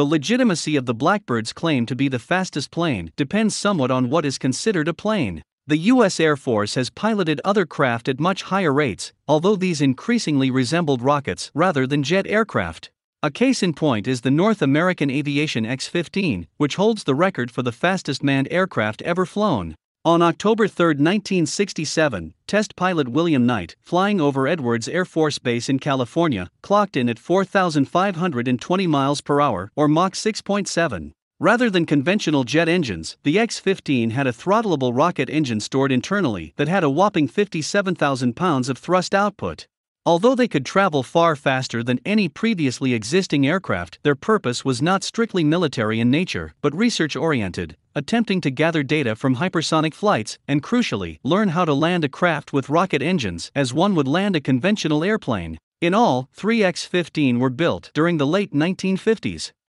The legitimacy of the Blackbird's claim to be the fastest plane depends somewhat on what is considered a plane. The U.S. Air Force has piloted other craft at much higher rates, although these increasingly resembled rockets rather than jet aircraft. A case in point is the North American Aviation X 15, which holds the record for the fastest manned aircraft ever flown. On October 3, 1967, test pilot William Knight, flying over Edwards Air Force Base in California, clocked in at 4,520 miles per hour, or Mach 6.7. Rather than conventional jet engines, the X 15 had a throttleable rocket engine stored internally that had a whopping 57,000 pounds of thrust output. Although they could travel far faster than any previously existing aircraft, their purpose was not strictly military in nature, but research oriented, attempting to gather data from hypersonic flights and, crucially, learn how to land a craft with rocket engines as one would land a conventional airplane. In all, three X 15 were built during the late 1950s.